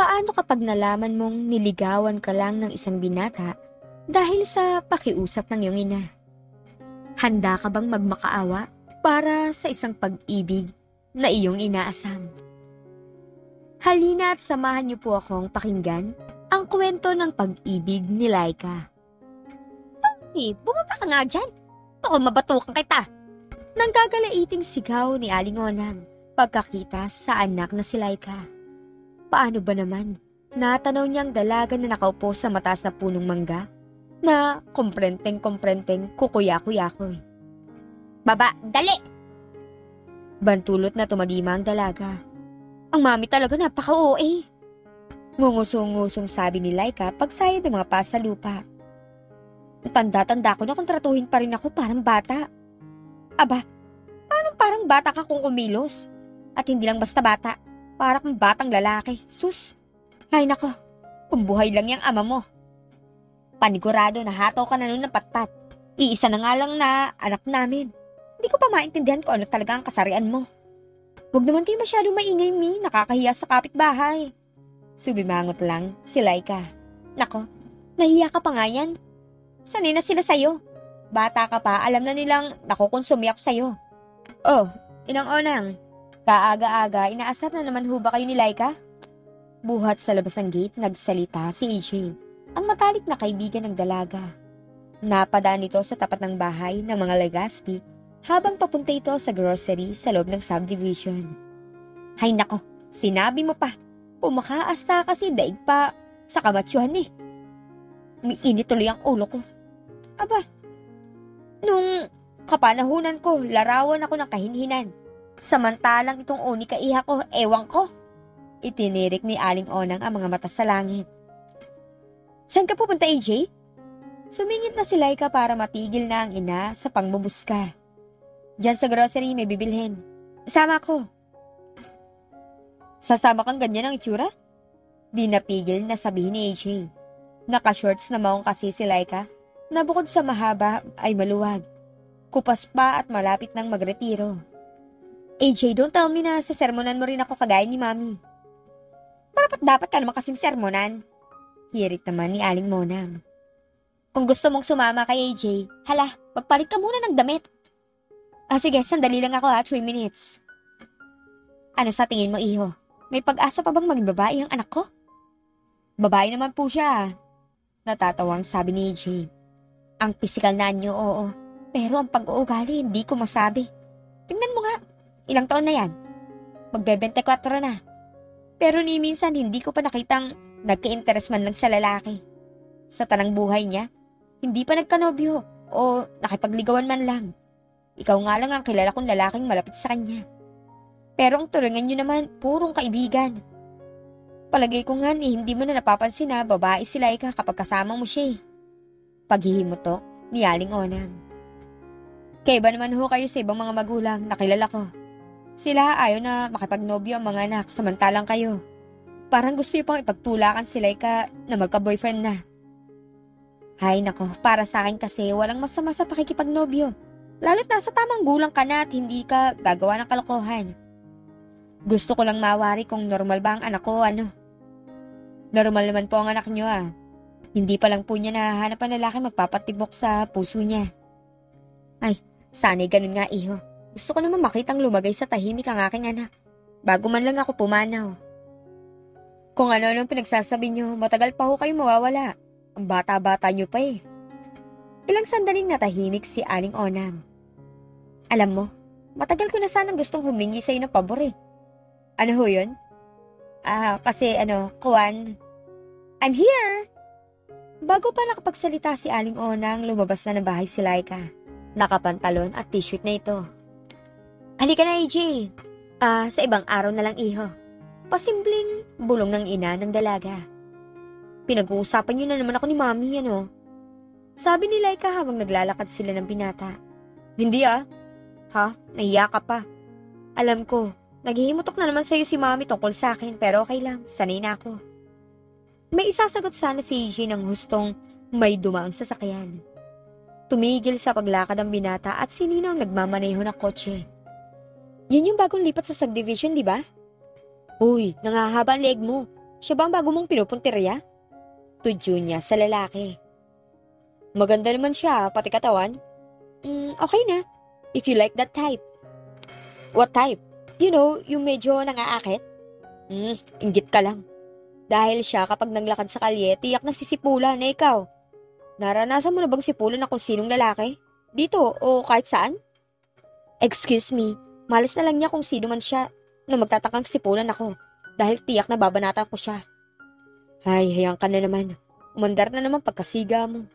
paano kapag nalaman mong niligawan ka lang ng isang binata dahil sa pakiusap ng iyong ina? Handa ka bang magmakaawa para sa isang pag-ibig na iyong inaasam? Halina at samahan niyo po akong pakinggan ang kwento ng pag-ibig ni Laika. Eh, bumaba ka nga dyan. Baka mabatukan kita. Nang gagalaiting sigaw ni Aling Onam pagkakita sa anak na si Laika. Paano ba naman? Natanaw niyang dalaga na nakaupo sa mataas na punong mangga na komprenteng-komprenteng kukuya-kuya-kuy. Baba, dali! Bantulot na tumalima ang dalaga. Ang mami talaga napaka-OA. Ngungusong-ngusong sabi ni Laika pagsayad ng mga pa lupa. Tanda-tanda ko na kung tratuhin pa rin ako parang bata. Aba, paano parang bata ka kung kumilos? At hindi lang basta bata, para kang batang lalaki. Sus! Ay nako, kung buhay lang yung ama mo. Panigurado na hataw ka na nun ng patpat. Iisa na nga lang na anak namin. Hindi ko pa maintindihan kung ano talaga ang kasarian mo. Huwag naman kayo masyadong maingay, Mi. Nakakahiya sa kapitbahay. Subimangot lang si Laika. Nako, nahiya ka pa nga yan. Sanay na sila sa'yo. Bata ka pa, alam na nilang nakukonsumi ako sa'yo. Oh, inang onang, Kaaga-aga, inaasap na naman ho ba kayo ni Laika? Buhat sa labas ng gate, nagsalita si AJ, ang matalik na kaibigan ng dalaga. Napadaan ito sa tapat ng bahay ng mga Legaspi habang papunta ito sa grocery sa loob ng subdivision. Hay nako, sinabi mo pa. Pumakaasta kasi daig pa sa kamatsyohan eh. May init tuloy ang ulo ko. Aba, nung kapanahunan ko, larawan ako ng kahinhinan. Samantalang itong uni kaiha ko, ewan ko. Itinirik ni Aling Onang ang mga mata sa langit. Saan ka pupunta, AJ? Sumingit na si Laika para matigil na ang ina sa pangbubuska. Diyan sa grocery may bibilhin. Sama ko. Sasama kang ganyan ang itsura? Di napigil na sabihin ni AJ. Naka-shorts na maong kasi si Laika na bukod sa mahaba ay maluwag. Kupas pa at malapit nang magretiro. AJ, don't tell me na sa sermonan mo rin ako kagaya ni Mami. Dapat dapat ka naman kasing sermonan. Hirit naman ni Aling Monang. Kung gusto mong sumama kay AJ, hala, magpalit ka muna ng damit. Ah sige, sandali lang ako ha, 3 minutes. Ano sa tingin mo, iho? May pag-asa pa bang maging babae ang anak ko? Babae naman po siya. Natatawang sabi ni AJ. Ang pisikal na anyo, oo. Pero ang pag-uugali, hindi ko masabi. Tingnan mo nga, Ilang taon na yan? Magbe-24 na. Pero ni minsan hindi ko pa nakitang nagka-interest man lang sa lalaki. Sa tanang buhay niya, hindi pa nagkanobyo o nakipagligawan man lang. Ikaw nga lang ang kilala kong lalaking malapit sa kanya. Pero ang turingan niyo naman, purong kaibigan. Palagay ko nga eh, hindi mo na napapansin na babae si Laika kapag kasama mo siya eh. Paghihimutok ni Aling Onang. Kaya naman ho kayo sa ibang mga magulang na kilala ko? Sila ayaw na makipagnobyo ang mga anak samantalang kayo. Parang gusto niyo pang ipagtulakan si Laika na magka-boyfriend na. Hay nako, para sa akin kasi walang masama sa pakikipagnobyo. Lalo't nasa tamang gulang ka na at hindi ka gagawa ng kalokohan. Gusto ko lang mawari kung normal ba ang anak ko ano. Normal naman po ang anak niyo ah. Hindi pa lang po niya nahahanap ang lalaki magpapatibok sa puso niya. Ay, sana'y ganun nga iho. Gusto ko naman makitang lumagay sa tahimik ang aking anak. Bago man lang ako pumanaw. Kung ano nung pinagsasabi niyo, matagal pa ho kayo mawawala. Ang bata-bata niyo pa eh. Ilang sandaling natahimik si Aling Onam. Alam mo, matagal ko na sanang gustong humingi sa iyo ng pabor eh. Ano ho yun? Ah, kasi ano, Kuan, I'm here! Bago pa nakapagsalita si Aling Onang, lumabas na ng bahay si Laika. Nakapantalon at t-shirt na ito. Halika na, AJ. Ah, sa ibang araw na lang, iho. Pasimpleng bulong ng ina ng dalaga. Pinag-uusapan niyo na naman ako ni Mami, ano? Sabi ni Laika habang naglalakad sila ng binata. Hindi ah. Ha? Nahiya ka pa. Alam ko, naghihimutok na naman sa'yo si Mami tungkol sa akin, pero okay lang, sanay na ako. May isasagot sana si AJ ng hustong may dumaang sasakyan. Tumigil sa paglakad ang binata at sinino ang nagmamaneho ng kotse. Yun yung bagong lipat sa subdivision, di ba? Uy, nangahaba ang leg mo. Siya ba ang bago mong pinupuntirya? Tudyo niya sa lalaki. Maganda naman siya, pati katawan. Mm, okay na. If you like that type. What type? You know, yung medyo nangaakit? Hmm, inggit ka lang. Dahil siya kapag naglakad sa kalye, tiyak na sisipulan na ikaw. Naranasan mo na bang sipulan ako sinong lalaki? Dito o kahit saan? Excuse me, malas na lang niya kung sino man siya na magtatakang sipulan ako dahil tiyak na babanatan ko siya. Ay, hayang ka na naman. Umandar na naman pagkasiga mo.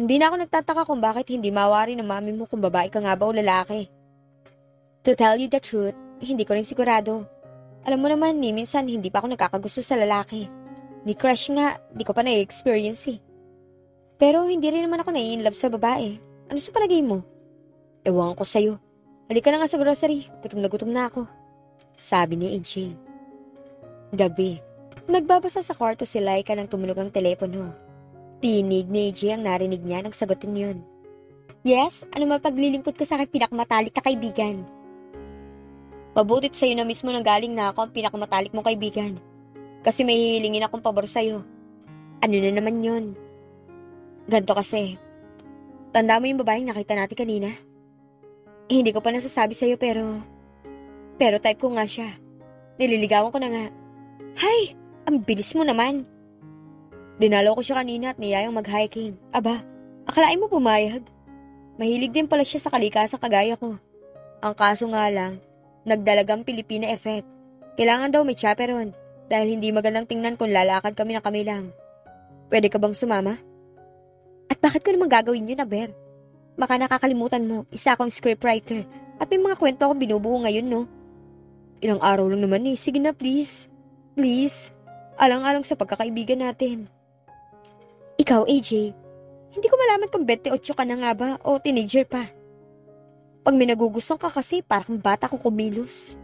Hindi na ako nagtataka kung bakit hindi mawari ng mami mo kung babae ka nga ba o lalaki. To tell you the truth, hindi ko rin sigurado. Alam mo naman ni, minsan hindi pa ako nagkakagusto sa lalaki. Ni crush nga, di ko pa na-experience eh. Pero hindi rin naman ako nai-inlove sa babae. Ano sa palagay mo? Ewan ko sa'yo. Halika na nga sa grocery. Gutom na gutom na ako. Sabi ni AJ. Gabi. Nagbabasa sa kwarto si Laika nang tumunog ang telepono. Tinig ni AJ ang narinig niya nang sagutin yun. Yes, ano mapaglilingkod ko sa aking pinakamatalik na kaibigan? Mabutit sa'yo na mismo nang galing na ako ang pinakamatalik mong kaibigan. Kasi may hihilingin akong pabor sa'yo. Ano na naman yon? Ganto kasi. Tanda mo yung babaeng nakita natin kanina? Eh, hindi ko pa nasasabi sa'yo pero... Pero type ko nga siya. Nililigawan ko na nga. Hay! Ang bilis mo naman. Dinalaw ko siya kanina at niyayang mag-hiking. Aba, akalain mo pumayag? Mahilig din pala siya sa kalikasan kagaya ko. Ang kaso nga lang, nagdalagang Pilipina effect. Kailangan daw may chaperon dahil hindi magandang tingnan kung lalakad kami na kami lang. Pwede ka bang sumama? At bakit ko naman gagawin yun, Aber? Baka nakakalimutan mo, isa akong scriptwriter at may mga kwento akong binubuo ngayon, no? Ilang araw lang naman eh. Sige na, please. Please. Alang-alang sa pagkakaibigan natin. Ikaw, AJ, hindi ko malaman kung 28 ka na nga ba o teenager pa. Pag may nagugustuhan ka kasi, parang bata ko kumilos.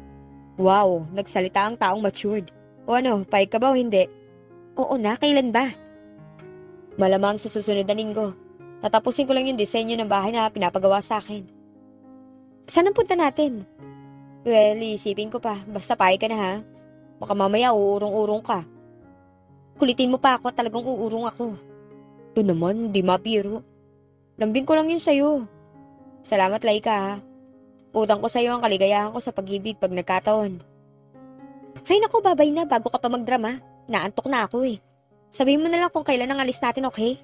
Wow, nagsalita ang taong matured. O ano, payag ka ba o hindi? Oo na, kailan ba? Malamang sa susunod na linggo. Tatapusin ko lang yung disenyo ng bahay na pinapagawa sa akin. Saan ang punta natin? Well, isipin ko pa. Basta payag ka na ha. Baka mamaya uurong-urong ka. Kulitin mo pa ako, talagang uurong ako. Ito naman, di mapiro. Lambing ko lang yun sa'yo. Salamat, Laika ha. Utang ko sa'yo ang kaligayahan ko sa pag-ibig pag nagkataon. Hay nako, babay na bago ka pa magdrama. Naantok na ako eh. Sabihin mo na lang kung kailan ang alis natin, okay?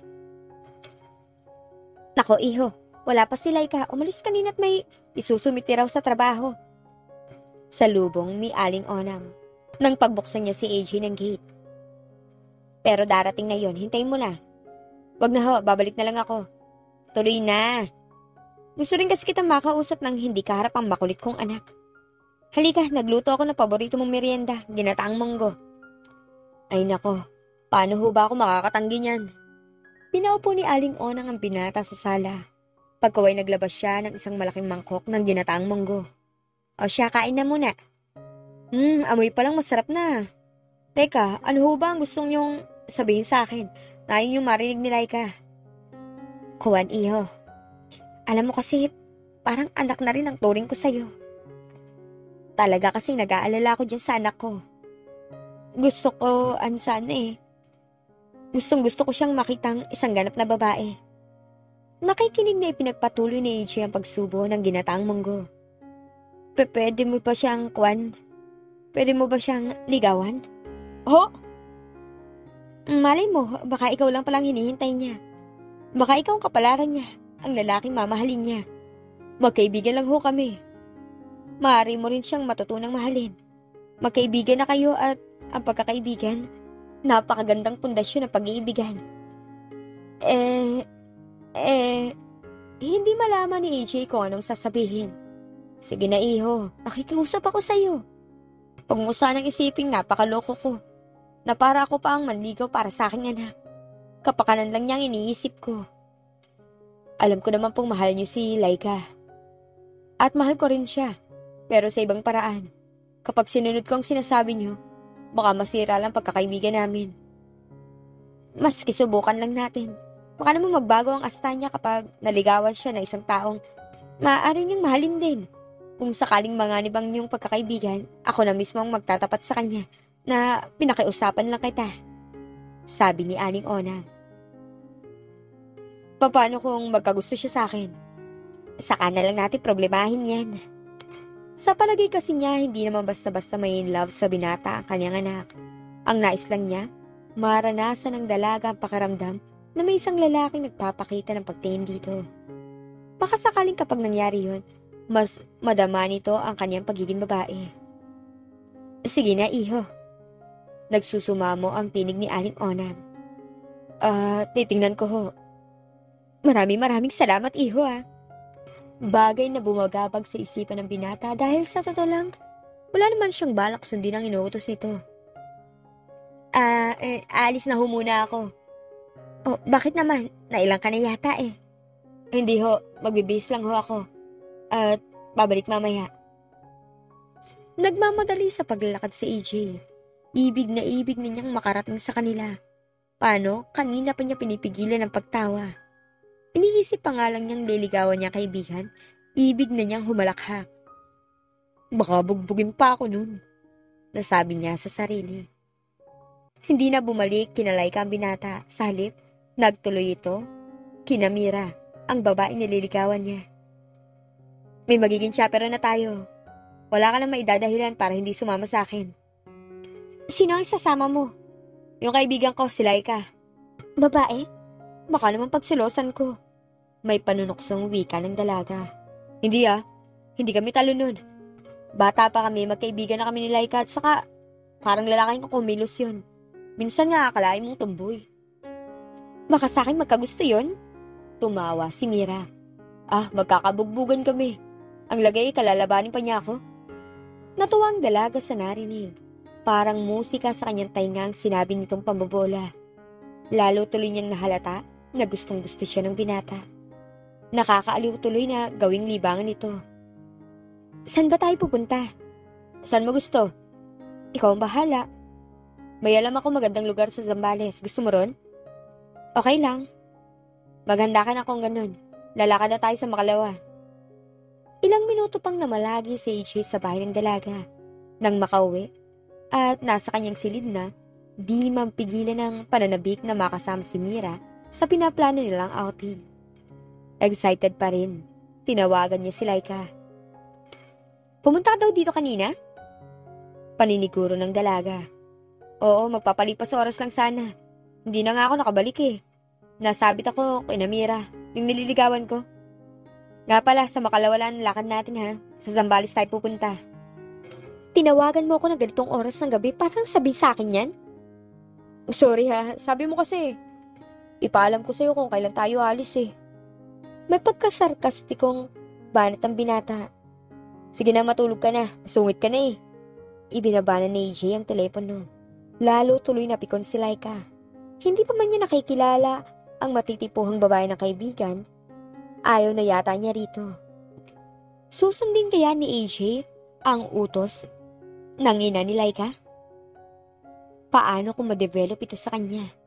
Nako, iho. Wala pa si Laika. Umalis kanina at may isusumiti raw sa trabaho. Sa lubong ni Aling Onam. Nang pagbuksan niya si AJ ng gate. Pero darating na yon, hintayin mo na. Wag na ho, babalik na lang ako. Tuloy na. Gusto rin kasi kitang makausap ng hindi kaharap ang makulit kong anak. Halika, nagluto ako ng paborito mong merienda, ginataang munggo. Ay nako, paano ho ba ako makakatanggi niyan? Pinaupo ni Aling Onang ang binata sa sala. Pagkaway naglabas siya ng isang malaking mangkok ng ginataang munggo. O siya, kain na muna. Hmm, amoy pa lang masarap na. Teka, ano ho ba ang gusto niyong sabihin sa akin? Yun yung marinig ni Laika. Kuwan, iho. Alam mo kasi, parang anak na rin ang turing ko sa'yo. Talaga kasi nag-aalala ko dyan sa anak ko. Gusto ko, ano sana eh. Gustong gusto ko siyang makitang isang ganap na babae. Nakikinig na ipinagpatuloy ni AJ ang pagsubo ng ginataang munggo. Pwede mo pa siyang kwan? Pwede mo ba siyang ligawan? Oh! Malay mo, baka ikaw lang palang hinihintay niya. Baka ikaw ang kapalaran niya, ang lalaking mamahalin niya. Magkaibigan lang ho kami. Maaari mo rin siyang matutunang mahalin. Magkaibigan na kayo at ang pagkakaibigan, napakagandang pundasyon ng pag-iibigan. Eh, eh, hindi malaman ni AJ kung anong sasabihin. Sige na iho, nakikiusap ako sa'yo. Huwag mo sanang isiping napakaloko ko na para ako pa ang manligaw para sa aking anak. Kapakanan lang niyang iniisip ko. Alam ko naman pong mahal niyo si Laika. At mahal ko rin siya, pero sa ibang paraan. Kapag sinunod ko ang sinasabi niyo, baka masira lang pagkakaibigan namin. Maski subukan lang natin. Baka naman magbago ang asta niya kapag naligawan siya ng isang taong maaari niyang mahalin din. Kung sakaling manganib ang niyong pagkakaibigan, ako na mismo ang magtatapat sa kanya na pinakiusapan lang kita. Sabi ni Aling Onang. Paano kung magkagusto siya sa akin? Saka na lang natin problemahin yan. Sa palagay kasi niya, hindi naman basta-basta may in love sa binata ang kanyang anak. Ang nais lang niya, maranasan ng dalaga ang pakiramdam na may isang lalaking nagpapakita ng pagtingin dito. Baka sakaling kapag nangyari yun, mas madama nito ang kanyang pagiging babae. Sige na, iho. Nagsusumamo ang tinig ni Aling Onam. Ah, titingnan ko ho. Maraming maraming salamat, iho ah. Bagay na bumagabag sa isipan ng binata dahil sa totoo lang, wala naman siyang balak sundin ang inuutos nito. Ah, eh, alis na ho muna ako. Oh, bakit naman? Nailang ka na yata eh. Hindi ho, magbibis lang ho ako. At babalik mamaya. Nagmamadali sa paglalakad si AJ. Ibig na ibig ninyang makarating sa kanila. Paano? Kanina pa niya pinipigilan ang pagtawa. Iniisip pa nga lang niyang liligawan niya kaibigan, ibig na niyang humalakhak. Baka bugbugin pa ako nun, nasabi niya sa sarili. Hindi na bumalik kinalay ka ang binata, sa nagtuloy ito, kinamira, ang babaeng nililigawan niya. May magiging chaperon na tayo. Wala ka nang maidadahilan para hindi sumama sa akin. Sino ang sasama mo? Yung kaibigan ko, si Laika. Babae? Baka naman pagsilosan ko. May panunuksong wika ng dalaga. Hindi ah, hindi kami talo nun. Bata pa kami, magkaibigan na kami ni Laika at saka parang lalaking kumilos yun. Minsan nga akalain mong tumboy. Baka sa akin magkagusto yun? Tumawa si Mira. Ah, magkakabugbugan kami. Ang lagay, kalalabanin pa niya ako. Natuwa ang dalaga sa narinig. Parang musika sa kanyang tainga ang sinabi nitong pambobola. Lalo tuloy niyang nahalata na gustong gusto siya ng binata. Nakakaaliw tuloy na gawing libangan ito. Saan ba tayo pupunta? Saan mo gusto? Ikaw ang bahala. May alam ako magandang lugar sa Zambales. Gusto mo ron? Okay lang. Maganda ka na kung ganun. Lalakad na tayo sa makalawa. Ilang minuto pang namalagi si AJ sa bahay ng dalaga. Nang makauwi, at nasa kanyang silid na, di mampigilan ng pananabik na makasama si Mira sa pinaplano nilang outing. Excited pa rin. Tinawagan niya si Laika. Pumunta ka daw dito kanina? Paniniguro ng dalaga. Oo, magpapalipas oras lang sana. Hindi na nga ako nakabalik eh. Nasabit ako kay Namira, yung nililigawan ko. Nga pala, sa makalawalan lakad natin ha. Sa Zambales tayo pupunta. Tinawagan mo ako na ganitong oras ng gabi, parang sabi sa akin yan? Sorry ha, sabi mo kasi. Ipaalam ko sa'yo kung kailan tayo alis eh. May pagkasarkastikong banat ang binata. Sige na, matulog ka na. Sungit ka na eh. Ibinabana ni AJ ang telepono. Lalo tuloy na pikon si Laika. Hindi pa man niya nakikilala ang matitipuhang babae ng kaibigan. Ayaw na yata niya rito. Susundin kaya ni AJ ang utos ng ina ni Laika? Paano kung ma-develop ito sa kanya?